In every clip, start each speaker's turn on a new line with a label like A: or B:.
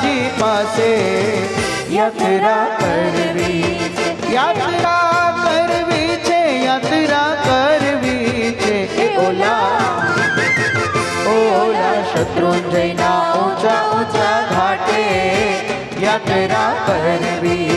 A: जी पासे, यात्रा करवी यात्रा करवी छे यात्रा करवी छे ओला ओला ओला शत्रुंजयना ऊँचा ऊँचा घाटे। यात्रा करवी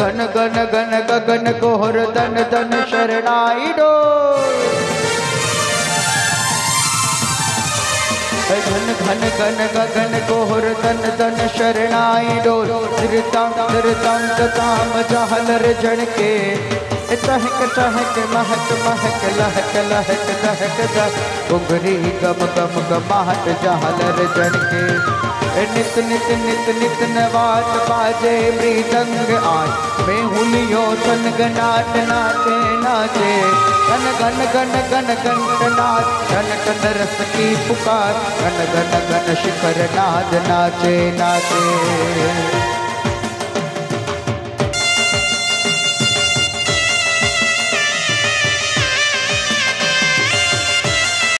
A: घन घन घन गगन कोहर धन धन शरणाई घन घन घन गगन कोहर धन धन शरणाई डो धृतां धृतां ताम जहल जण के चहक महक महक लहक लहक गम गम गमाहट जहलर जनके नित नित नित नित नवाज़ बाजे मृदंग में हुलियो सन गनाट नाचे नाचे। रस की पुकार। गन गन गन शिखर नाद नाचे नाचे।